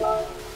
Bye.